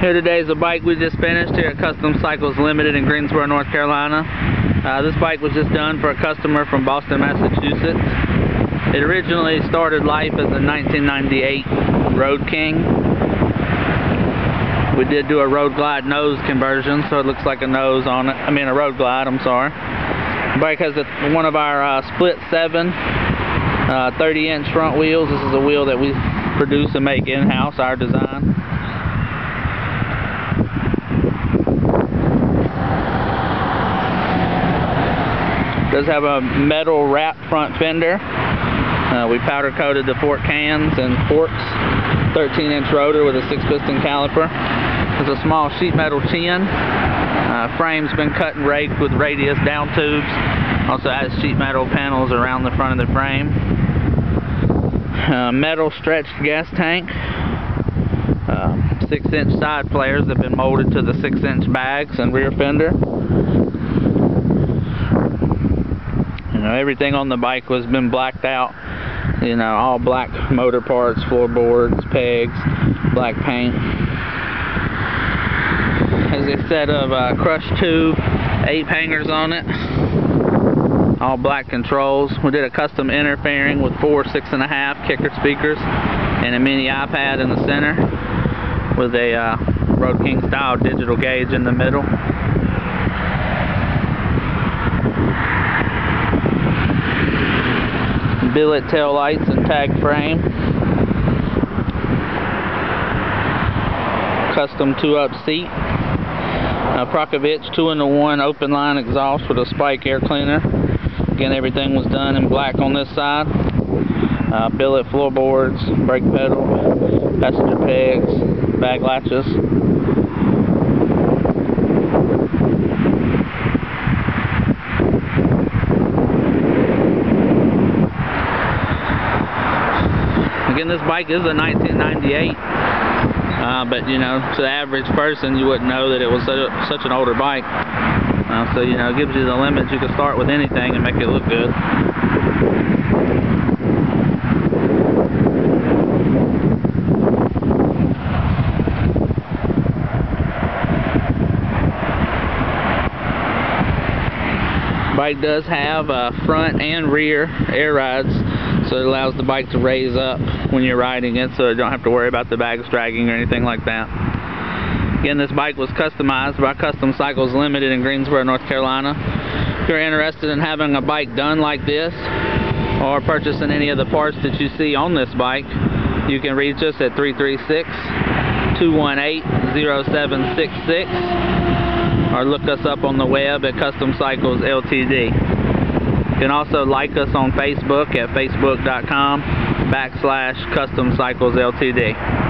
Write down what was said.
Here today is a bike we just finished here at Custom Cycles Limited in Greensboro, North Carolina. Uh, this bike was just done for a customer from Boston, Massachusetts. It originally started life as a 1998 Road King. We did do a Road Glide nose conversion, so it looks like a nose on it. I mean a Road Glide, I'm sorry. The bike has a, one of our uh, split 7 uh, 30 inch front wheels. This is a wheel that we produce and make in-house, our design. Does have a metal wrap front fender. Uh, we powder coated the fork cans and forks. 13 inch rotor with a 6 piston caliper. There's a small sheet metal chin. Uh, frame's been cut and raked with radius down tubes. Also has sheet metal panels around the front of the frame. Uh, metal stretched gas tank. Uh, 6 inch side flares have been molded to the 6 inch bags and rear fender. Know, everything on the bike was been blacked out. You know, all black motor parts, floorboards, pegs, black paint. Has a set of uh, crushed tube, ape hangers on it. All black controls. We did a custom inner fairing with four six and a half kicker speakers and a mini iPad in the center with a uh, Road King style digital gauge in the middle. Billet tail lights and tag frame. Custom two-up seat. Uh, Prokovich 2-in-1 open line exhaust with a spike air cleaner. Again, everything was done in black on this side. Uh, billet floorboards, brake pedal, passenger pegs, bag latches. Again, this bike is a 1998, uh, but you know, to the average person, you wouldn't know that it was such an older bike. Uh, so you know, it gives you the limits. You can start with anything and make it look good. Bike does have uh, front and rear air rides so it allows the bike to raise up when you're riding it so you don't have to worry about the bags dragging or anything like that. Again, this bike was customized by Custom Cycles Limited in Greensboro, North Carolina. If you're interested in having a bike done like this or purchasing any of the parts that you see on this bike, you can reach us at 336-218-0766 or look us up on the web at Custom Cycles Ltd. You can also like us on Facebook at facebook.com backslash Custom Cycles Ltd.